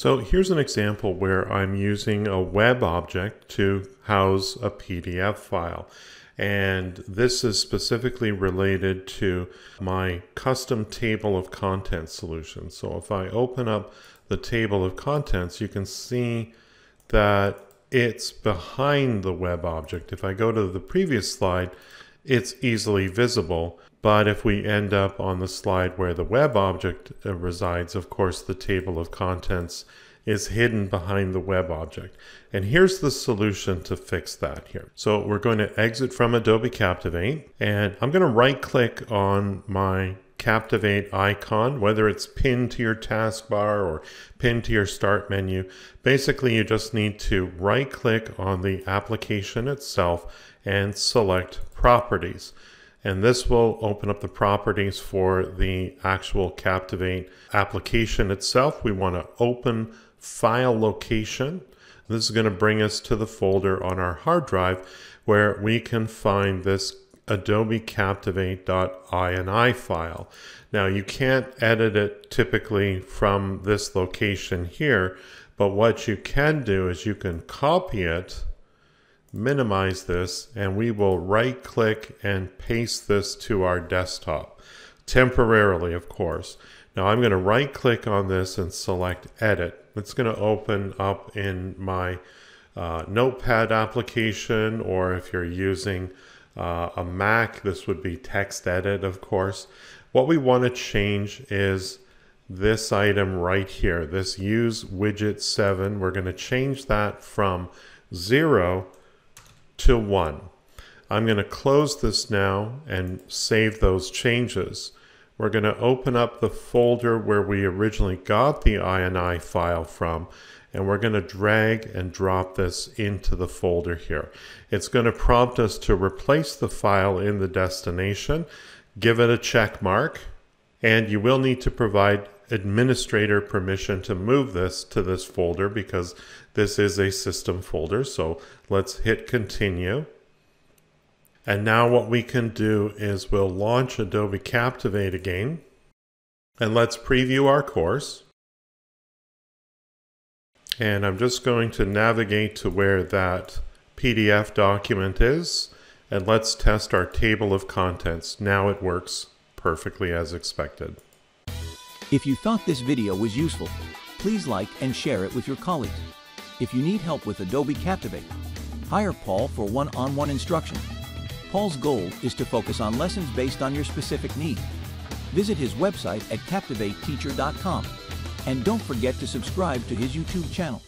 So here's an example where I'm using a web object to house a PDF file. And this is specifically related to my custom table of contents solution. So if I open up the table of contents, you can see that it's behind the web object. If I go to the previous slide, it's easily visible. But if we end up on the slide where the web object uh, resides, of course, the table of contents is hidden behind the web object. And here's the solution to fix that here. So we're going to exit from Adobe Captivate and I'm going to right click on my Captivate icon, whether it's pinned to your taskbar or pinned to your start menu. Basically, you just need to right click on the application itself and select properties. And this will open up the properties for the actual Captivate application itself. We want to open file location. This is going to bring us to the folder on our hard drive where we can find this Adobe Captivate.ini file. Now you can't edit it typically from this location here, but what you can do is you can copy it, minimize this, and we will right click and paste this to our desktop. Temporarily, of course. Now I'm going to right click on this and select edit. It's going to open up in my uh, notepad application or if you're using uh, a Mac, this would be text edit, of course. What we want to change is this item right here, this use widget 7. We're going to change that from 0 to 1. I'm going to close this now and save those changes. We're going to open up the folder where we originally got the INI file from and we're going to drag and drop this into the folder here. It's going to prompt us to replace the file in the destination, give it a check mark, and you will need to provide administrator permission to move this to this folder because this is a system folder. So let's hit continue. And now what we can do is we'll launch Adobe Captivate again. And let's preview our course. And I'm just going to navigate to where that PDF document is. And let's test our table of contents. Now it works perfectly as expected. If you thought this video was useful, please like and share it with your colleagues. If you need help with Adobe Captivate, hire Paul for one-on-one -on -one instruction. Paul's goal is to focus on lessons based on your specific need. Visit his website at captivateteacher.com and don't forget to subscribe to his YouTube channel.